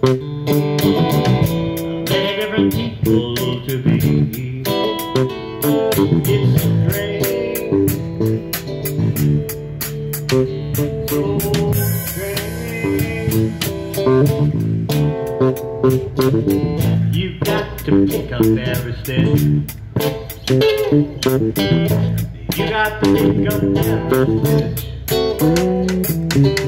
Different people to be. It's. So. You've got to pick up every stitch. You got to pick up every stitch.